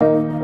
you